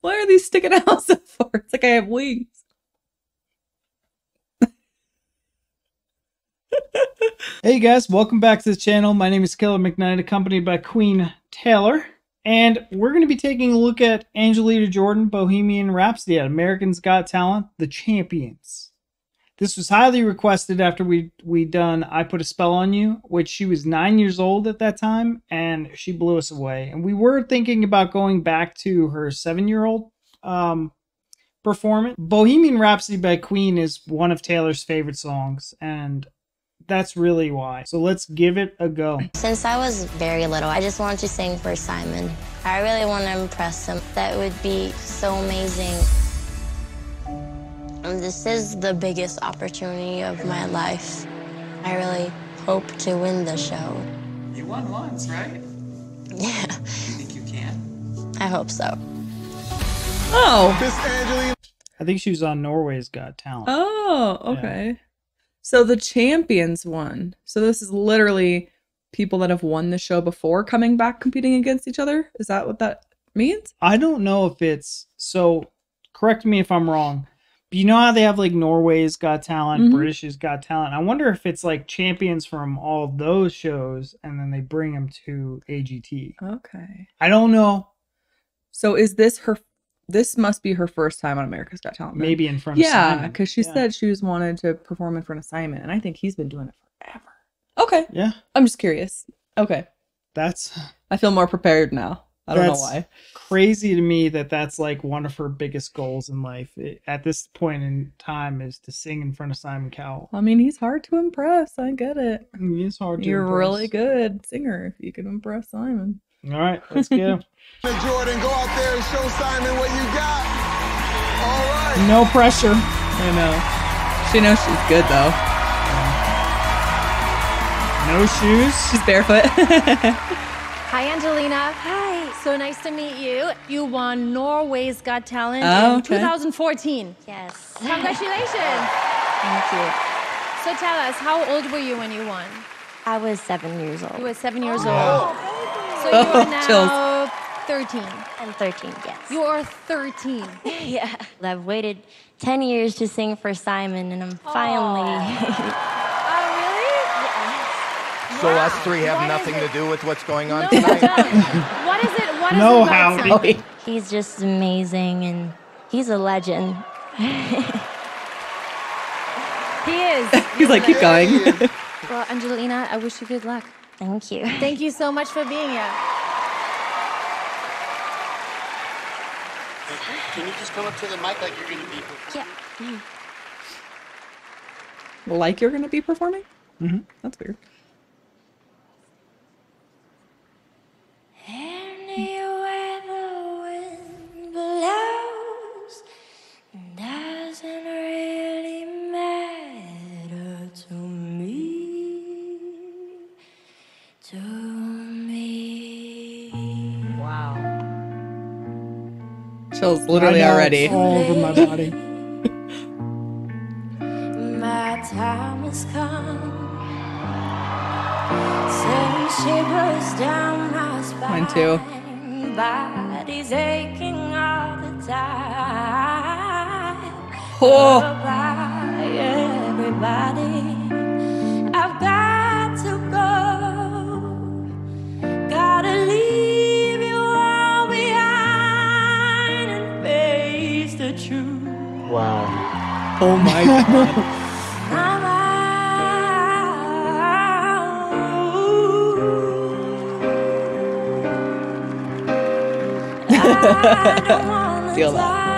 Why are these sticking out so far? It's like I have wings. Hey guys, welcome back to the channel. My name is Killer McKnight, accompanied by Queen Taylor. And we're going to be taking a look at Angelina Jordan, Bohemian Rhapsody at Americans Got Talent, The Champions. This was highly requested after we we done I Put a Spell on You, which she was nine years old at that time, and she blew us away. And we were thinking about going back to her seven-year-old um, performance. Bohemian Rhapsody by Queen is one of Taylor's favorite songs, and that's really why. So let's give it a go. Since I was very little, I just wanted to sing for Simon. I really want to impress him. That would be so amazing. And this is the biggest opportunity of my life. I really hope to win the show. You won once, right? Yeah, You think you can? I hope so. Oh. I think she was on Norway's Got Talent. Oh, okay. So the champions won. So this is literally people that have won the show before coming back competing against each other. Is that what that means? I don't know if it's so. Correct me if I'm wrong. You know how they have like Norway's Got Talent, Mhm. British's Got Talent. I wonder if it's like champions from all those shows, and then they bring them to AGT. Okay. I don't know. So is this her? This must be her first time on America's Got Talent. then. Maybe in front of Yeah, because she Yeah. said she was wanted to perform in front of Simon, and I think he's been doing it forever. Okay, Yeah, I'm just curious. Okay, that's I feel more prepared now. I don't That's- know why. crazy to me that that's like one of her biggest goals in life It- at this point in time is to sing in front of Simon Cowell. I mean, he's hard to impress. I get it. It's hard to You're impress. really good singer if you can impress Simon. All right, let's go. Jordan, go out there and show Simon what you got. All right. no pressure. I know. She knows she's good though. No shoes. She's barefoot. Hi, Angelina. Hi. So nice to meet you. You won Norway's Got Talent Oh, in okay. 2014. Yes. Congratulations. Thank you. So tell us, how old were you when you won? I was seven years old. You were seven years oh. old. Oh, so you Oh, are chills. now 13. I'm 13, yes. You are 13. yeah. I've waited 10 years to sing for Simon, and I'm finally. So us three have Why is nothing to do with what's going on? No, tonight. What is it? What is No, it about Howdy. Simon? he's just amazing, and he's a legend. He is. he's like, keep going. Well, Angelina, I wish you good luck. Thank you. Thank you so much for being here. Can you just come up to the mic like you're gonna be? Yeah. like you're gonna be performing? Mm-hmm. That's weird. Chills literally I know, already. it's all over my body. My time has come. Send shivers down my spine. Mine too. Body's aching all the time. Oh, oh my god. Feel that.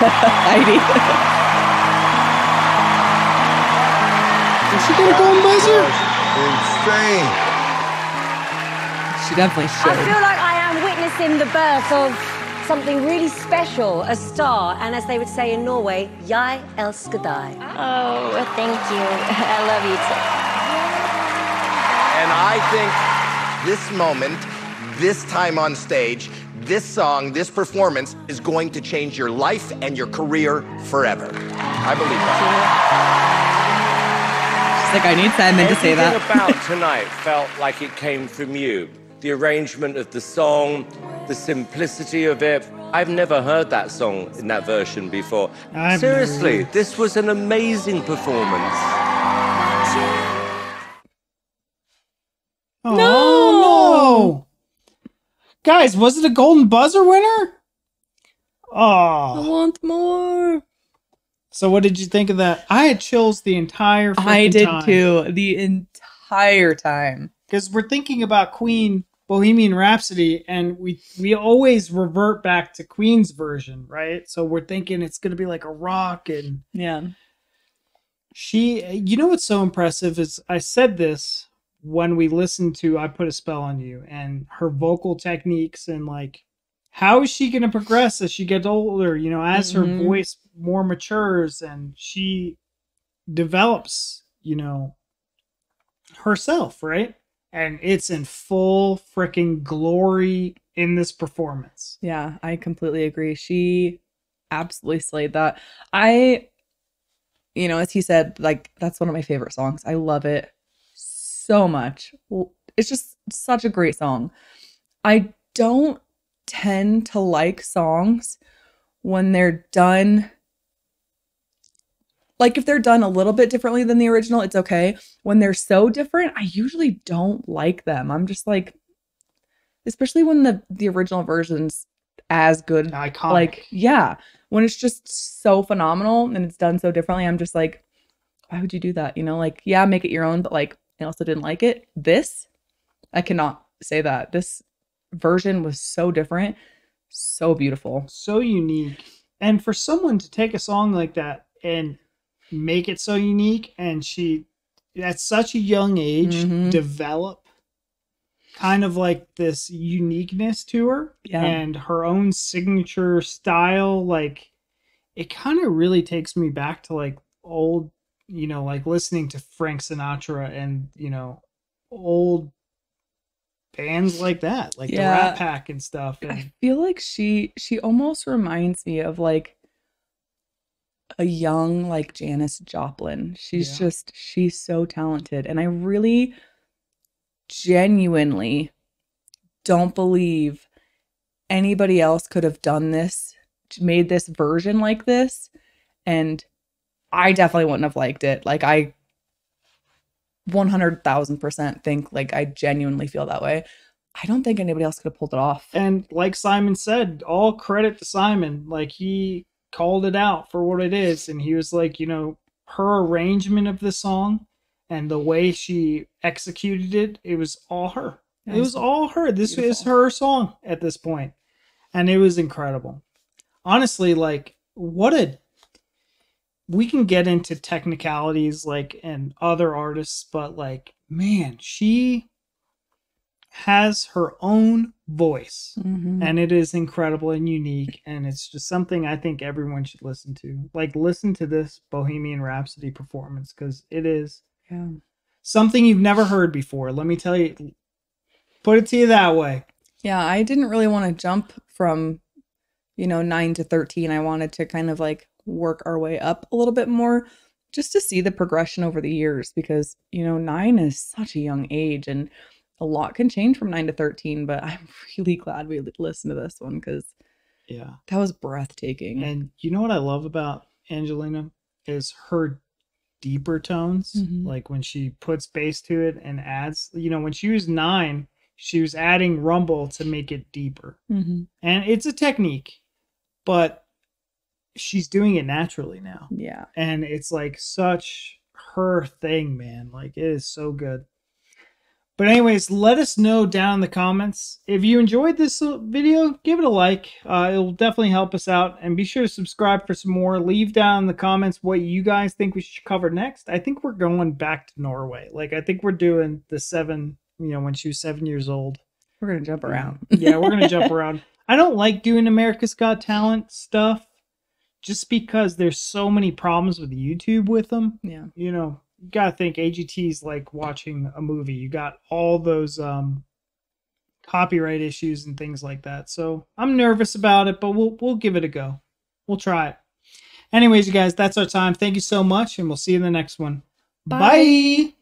Heidi. Is she gonna go and buzzer? Insane. she definitely should. I feel like I am witnessing the birth of something really special, a star, and as they would say in Norway, Jeg elsker deg. Oh, thank you. I love you too. And I think this moment, this time on stage, this song, this performance is going to change your life and your career forever. I believe that. She's like, I need Simon to say Everything that. about tonight felt like it came from you. The arrangement of the song, the simplicity of it. I've never heard that song in that version before. I've never Seriously, either. this was an amazing performance. Guys, was it a golden buzzer winner? Oh. I want more. So what did you think of that? I had chills the entire I did time. too. The entire time. Because we're thinking about Queen Bohemian Rhapsody and we we always revert back to Queen's version, right? So we're thinking it's gonna be like a rock and Yeah. she you know what's so impressive is I said this when we listened to I Put a Spell on You and her vocal techniques and like how is she going to progress as she gets older, you know, as her Mhm. voice more matures and she develops, you know, herself, right? And it's in full freaking glory in this performance. Yeah, I completely agree. She absolutely slayed that. I, you know, as he said, like, that's one of my favorite songs. I love it so much. It's just such a great song. I don't tend to like songs when they're done. Like, if they're done a little bit differently than the original, it's okay. When they're so different, I usually don't like them. I'm just like, especially when the the original version's as good Iconic. like yeah when it's just so phenomenal and it's done so differently i'm just like why would you do that you know like yeah make it your own but like i also didn't like it this i cannot say that this version was so different so beautiful so unique. And for someone to take a song like that and make it so unique and she at such a young age Mhm. develop kind of like this uniqueness to her Yeah. and her own signature style like it kind of really takes me back to like old you know like listening to Frank Sinatra and you know old bands like that like the Rat Pack and stuff and i feel like she she almost reminds me of like a young like Janis Joplin. She's Yeah. just she's so talented and I really genuinely don't believe anybody else could have done this, made this version like this and I definitely wouldn't have liked it. Like I 100,000% think like I genuinely feel that way. I don't think anybody else could have pulled it off. and like Simon said, all credit to Simon. Like he called it out for what it is, and he was like, you know, her arrangement of the song and the way she executed it, it was all her. It was was all her. This is her song at this point, and it was incredible. Honestly, like what a we can get into technicalities like and other artists, but like man, she has her own voice Mhm. and it is incredible and unique and it's just something i think everyone should listen to like listen to this bohemian rhapsody performance because it is Yeah. something you've never heard before let me tell you put it to you that way Yeah, I didn't really want to jump from, you know, 9 to 13. I wanted to kind of like work our way up a little bit more just to see the progression over the years because, you know, 9 is such a young age and a lot can change from 9 to 13, but I'm really glad we listened to this one cuz yeah that was breathtaking. and you know what i love about angelina is her deeper tones Mhm. like when she puts bass to it and adds you know when she was nine she was adding rumble to make it deeper. Mm-hmm. And it's a technique, but she's doing it naturally now. Yeah. And it's like such her thing, man. Like it is so good. But anyways, let us know down in the comments if you enjoyed this video. Give it a like; uh, it'll definitely help us out. And be sure to subscribe for some more. Leave down in the comments what you guys think we should cover next. I think we're going back to Norway. Like I think we're doing the seven. You know, when she was seven years old. We're gonna jump around. yeah, we're gonna jump around. I don't like doing America's Got Talent stuff, just because there's so many problems with YouTube with them Yeah. you know, you gotta think AGT is like watching a movie. You got all those um copyright issues and things like that. So I'm nervous about it, but we'll we'll give it a go. We'll try it. Anyways, you guys, that's our time. Thank you so much, and we'll see you in the next one. Bye. Bye.